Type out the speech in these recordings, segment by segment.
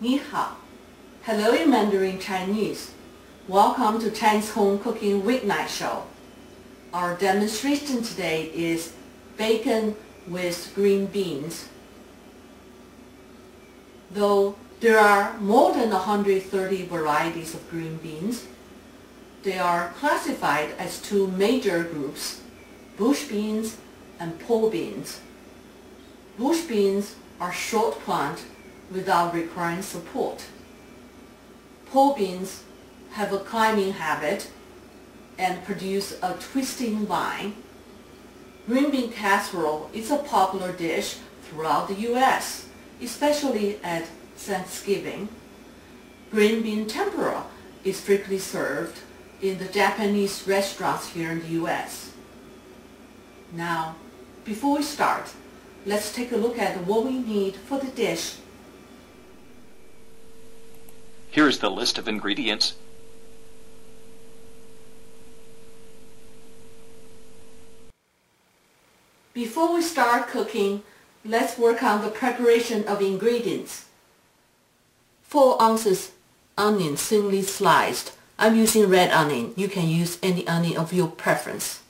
Ni hao. Hello in Mandarin Chinese. Welcome to Chinese Home Cooking Weeknight Show. Our demonstration today is bacon with green beans. Though there are more than 130 varieties of green beans, they are classified as two major groups, bush beans and pole beans. Bush beans are short plant without requiring support. Pole beans have a climbing habit and produce a twisting vine. Green bean casserole is a popular dish throughout the U.S., especially at Thanksgiving. Green bean tempura is frequently served in the Japanese restaurants here in the U.S. Now, before we start, let's take a look at what we need for the dish. Here is the list of ingredients. Before we start cooking, let's work on the preparation of ingredients. 4 ounces onion thinly sliced. I'm using red onion. You can use any onion of your preference.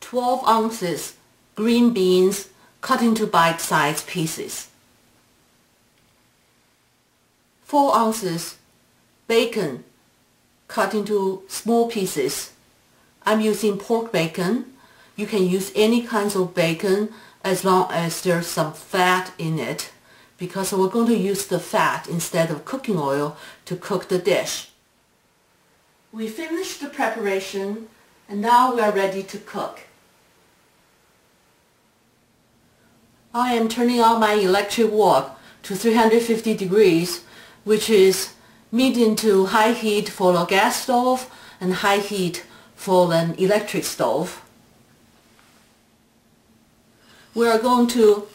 12 ounces green beans cut into bite-sized pieces. 4 ounces bacon cut into small pieces. I'm using pork bacon. You can use any kinds of bacon as long as there's some fat in it because we're going to use the fat instead of cooking oil to cook the dish. We finished the preparation and now we are ready to cook. I am turning on my electric wok to 350 degrees which is medium to high heat for a gas stove and high heat for an electric stove. We are going to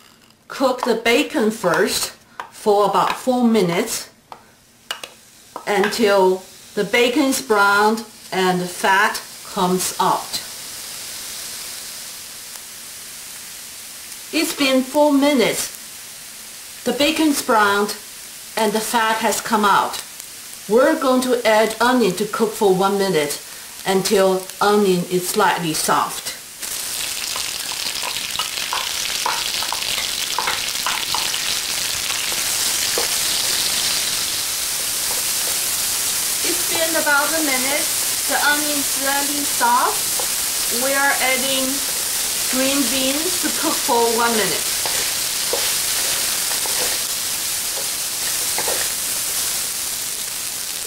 cook the bacon first for about 4 minutes until the bacon is browned and the fat comes out. It's been 4 minutes. The bacon's browned and the fat has come out. We're going to add onion to cook for 1 minute until onion is slightly soft. It's been about a minute. The onion is slightly soft. We are adding green beans to cook for one minute.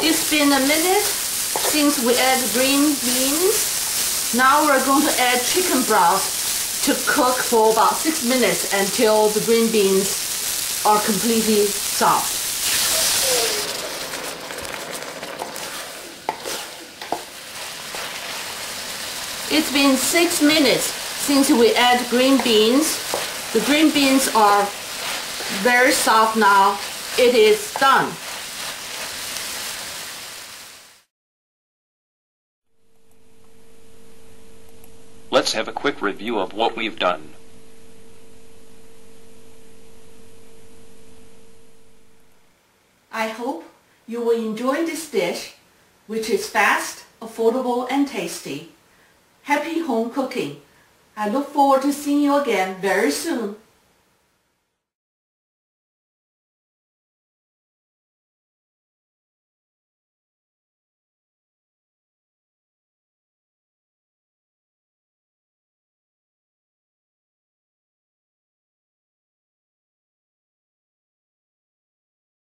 It's been a minute since we add green beans, now we're going to add chicken broth to cook for about 6 minutes until the green beans are completely soft. It's been 6 minutes since we add green beans. The green beans are very soft now. It is done. Let's have a quick review of what we've done. I hope you will enjoy this dish, which is fast, affordable, and tasty. Happy home cooking! I look forward to seeing you again very soon.